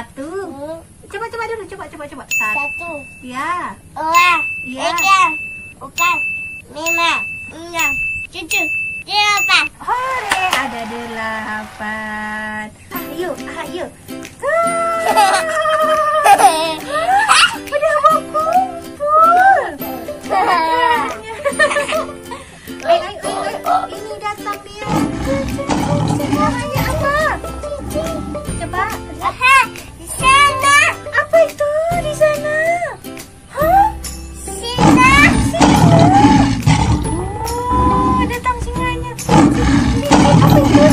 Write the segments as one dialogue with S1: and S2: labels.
S1: Satu. Hmm. Coba coba dulu, coba coba coba. Satu.
S2: Satu.
S1: Ya.
S2: Dua.
S1: Ya.
S2: Tiga. Empat. Lima. Enam. Tujuh. Delapan.
S1: Hore, ada delapan. Ayo, ayo.
S2: tuh.
S1: 这是心爱念。的
S2: 话
S1: 你你你你
S2: 还
S1: 会
S2: 说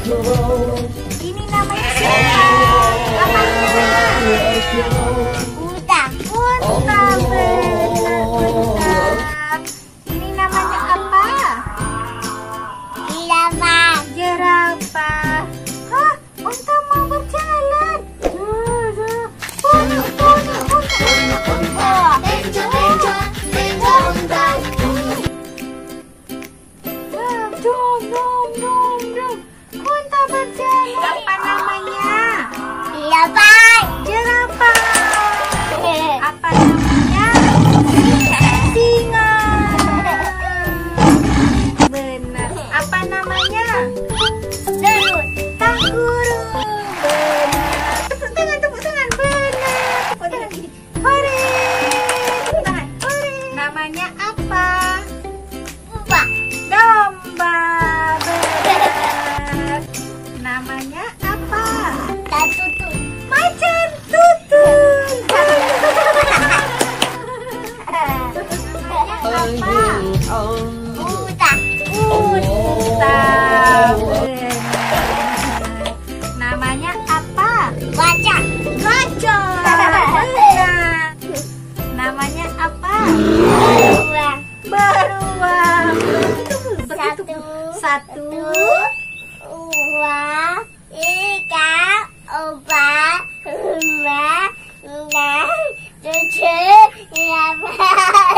S1: Ini namanya siapa? Apa namanya? Uta. udah. Namanya apa?
S2: Baca.
S1: Baca. Namanya apa?
S2: Beruang.
S1: Beruang.
S2: Satu.
S1: Satu.
S2: Uang. Tiga. Empat. Lima. Enam. Tujuh.
S1: Delapan.